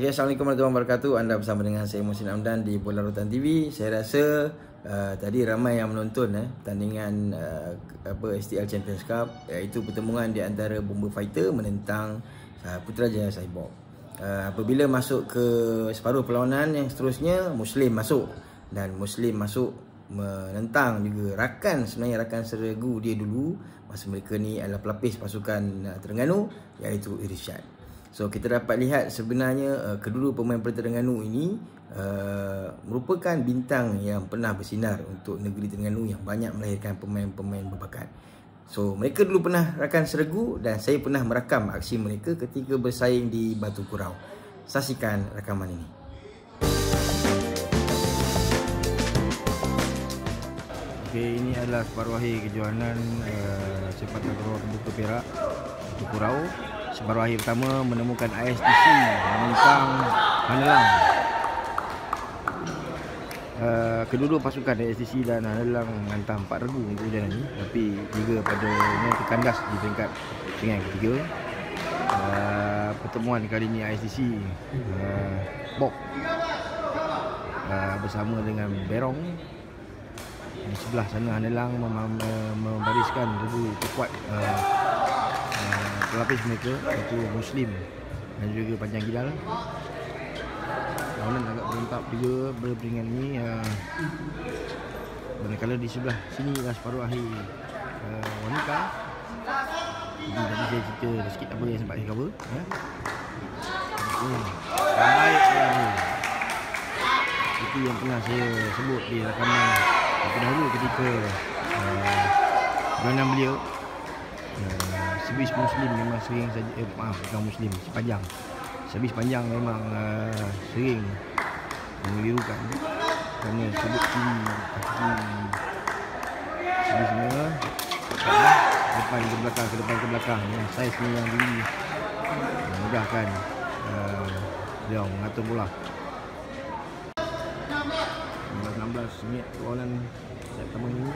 Okay, Assalamualaikum warahmatullahi wabarakatuh. Anda bersama dengan saya Musin Amdan di Bola Rotan TV. Saya rasa uh, tadi ramai yang menonton eh pertandingan uh, apa STL Champions Cup iaitu pertemuan di antara Bomber Fighter menentang uh, Putrajaya Cyborg. Uh, apabila masuk ke separuh perlawanan yang seterusnya Muslim masuk dan Muslim masuk menentang juga rakan sebenarnya rakan seregu dia dulu masa mereka ni adalah pelapis pasukan uh, Terengganu iaitu Irsyad. So kita dapat lihat sebenarnya uh, kedua pemain Pelita Terengganu ini uh, merupakan bintang yang pernah bersinar untuk negeri Terengganu yang banyak melahirkan pemain-pemain berbakat. So mereka dulu pernah rakan seregu dan saya pernah merakam aksi mereka ketika bersaing di Batu Kurau. Saksikan rakaman ini. Okay, ini adalah separuh akhir kejohanan uh, sepak takraw Bukit Perak Batu Kurau separuh akhir pertama menemukan ISTC menentang Hanelang. Uh, kedua-dua pasukan ISTC dan Hanelang menghantam 4 regu untuk hujan ini tapi juga pada yang terkandas di peringkat yang ketiga. Uh, pertemuan kali ini ISTC uh, Bok uh, bersama dengan Berong di sebelah sana Hanelang membariskan regu terkuat uh, pelapis mereka iaitu Muslim dan juga Panjang Gidal lawanan agak berentak juga berperingan ni uh, manakala di sebelah sini dah separuh akhir uh, wanita. Jadi tadi saya cerita sikit apa yang sempat saya cover ya. Baik sekali Itu yang pernah saya sebut di rakaman Dahulu ketika uh, beliau servis muslim memang sering saja eh, maaf bukan muslim sepanjang. Servis panjang memang uh, sering mengelirukan kerana sudut kiri kaki kiri semua depan ke belakang ke depan ke belakang. Yang saiz ni yang tinggi. Memudahkan uh, dia mengatur bola 16 minit perlawanan set pertama ini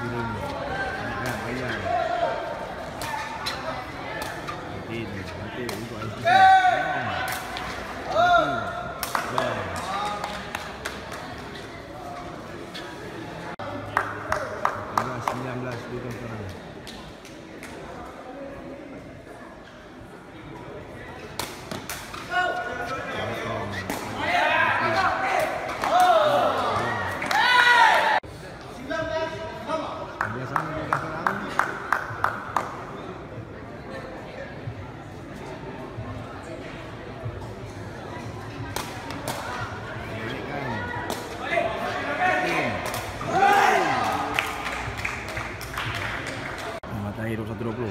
turun nak bayar. Mungkin nanti untuk belas dua tahun Matahir usah drop lu.